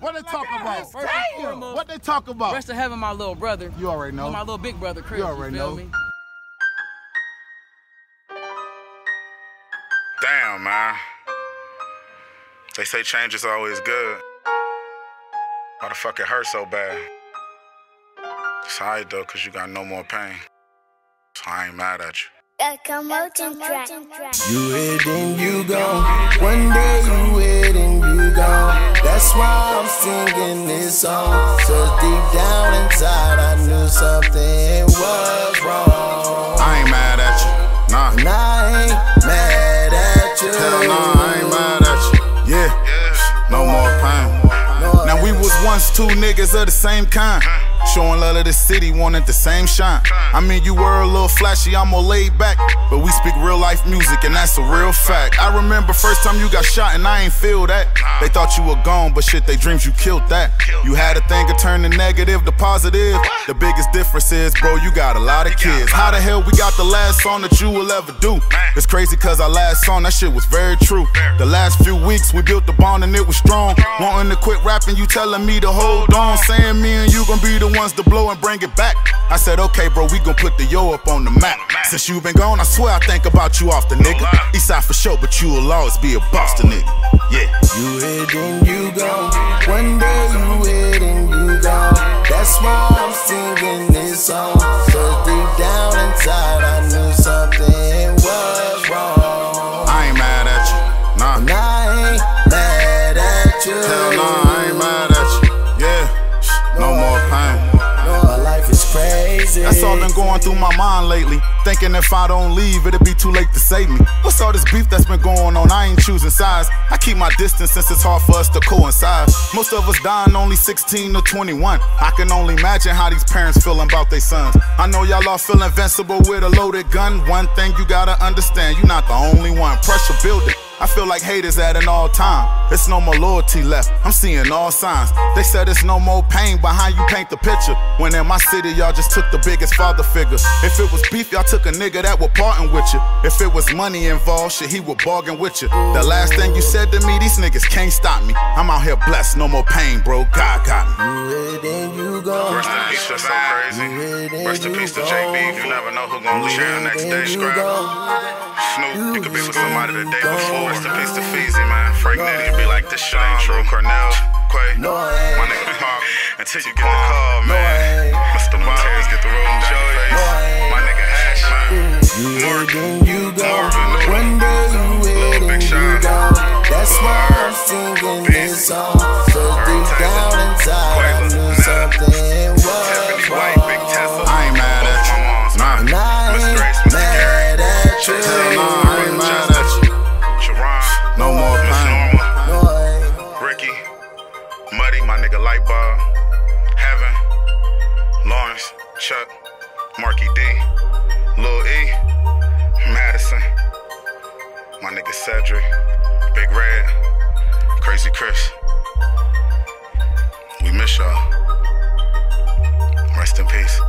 What they talk about? First and foremost, What they talk about? rest of heaven, my little brother. You already know. My little big brother, Chris. You already feel know. me? Damn, man. They say change is always good. Why the fuck it hurt so bad? It's alright though, cause you got no more pain. So I ain't mad at you. Locomotion track. You hit and you go. One day you hit and you go. That's why I'm singing this song. Cause deep down inside I knew something was wrong. I ain't mad at you. Nah. And I ain't mad at you. Hell nah, I ain't mad at you. Yeah. No more pain. Now we was once two niggas of the same kind. Showing love to the city, wanted the same shine. I mean, you were a little flashy, I'm more laid back. But we speak real life music, and that's a real fact. I remember first time you got shot, and I ain't feel that. They thought you were gone, but shit, they dreams you killed that. You had a thing of turning negative to positive. The biggest difference is, bro, you got a lot of kids. How the hell we got the last song that you will ever do? It's crazy cause our last song, that shit was very true. The last few weeks we built the bond and it was strong. Wanting to quit rapping, you telling me to hold on. Saying me and you gon' be the ones to blow and bring it back. I said, okay, bro, we gon' put the yo up on the map. Since you been gone, I swear I think about you often, nigga. Eastside for sure, but you will always be a Boston nigga. Yeah. You hit and you gone. One day you hit and you gone. That's why I'm singing crazy. That's all been going through my mind lately. Thinking if I don't leave, it'll be too late to save me. What's all this beef that's been going on? I ain't choosing sides. I keep my distance since it's hard for us to coincide. Most of us dying only 16 to 21. I can only imagine how these parents feeling about their sons. I know y'all all feel invincible with a loaded gun. One thing you gotta understand, you're not the only one. Pressure building. I feel like haters at an all time. It's no more loyalty left. I'm seeing all signs. They said it's no more pain behind you paint the picture. When in my city, y'all just took the biggest father figure. If it was beef, y'all took a nigga that was parting with you. If it was money involved, shit, he would bargain with you. The last thing you said to me, these niggas can't stop me. I'm out here blessed, no more pain, bro. God got me. You hit and you gone. Rest in peace, that's so crazy. Rest in peace to JB. You never know who gonna leave here next day. Scrap. Snoop, you could be with somebody the day before. Rest in peace to Feezy, man. Frank Nitty, you be like, the ain't true. Cornell, Quay, my nigga Pop. Until you get the call, man. Mr. Myers, get the room, Joey. My nigga Ash, man. Morgan, you gone. Marvin, One day you hit and you Sean. gone. That's why I'm singing this song. Chris. We miss y'all. Rest in peace.